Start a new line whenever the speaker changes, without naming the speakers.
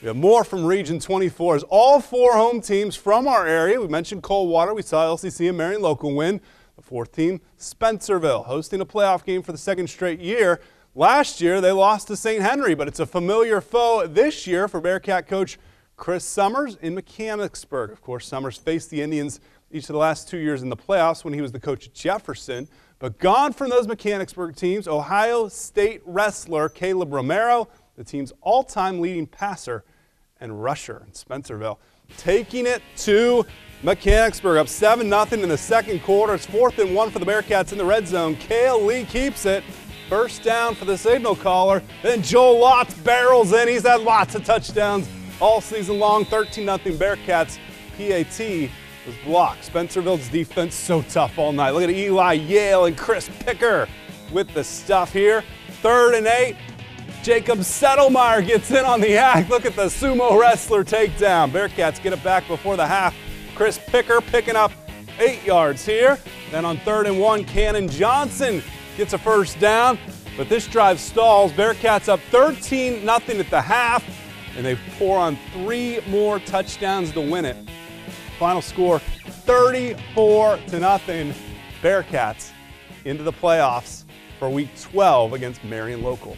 We have more from Region 24 as all four home teams from our area. We mentioned Coldwater. We saw LCC and Marion Local win. The fourth team, Spencerville, hosting a playoff game for the second straight year. Last year, they lost to St. Henry, but it's a familiar foe this year for Bearcat coach Chris Summers in Mechanicsburg. Of course, Summers faced the Indians each of the last two years in the playoffs when he was the coach at Jefferson. But gone from those Mechanicsburg teams, Ohio State wrestler Caleb Romero the team's all time leading passer and rusher in Spencerville. Taking it to Mechanicsburg up 7 0 in the second quarter. It's fourth and one for the Bearcats in the red zone. Kale Lee keeps it. First down for the signal caller. Then Joel Lotz barrels in. He's had lots of touchdowns all season long. 13 0 Bearcats. PAT was blocked. Spencerville's defense so tough all night. Look at Eli Yale and Chris Picker with the stuff here. Third and eight. Jacob Settlemeyer gets in on the act. Look at the sumo wrestler takedown. Bearcats get it back before the half. Chris Picker picking up eight yards here. Then on third and one, Cannon Johnson gets a first down. But this drive stalls. Bearcats up 13 0 at the half, and they pour on three more touchdowns to win it. Final score 34 to nothing. Bearcats into the playoffs for week 12 against Marion Local.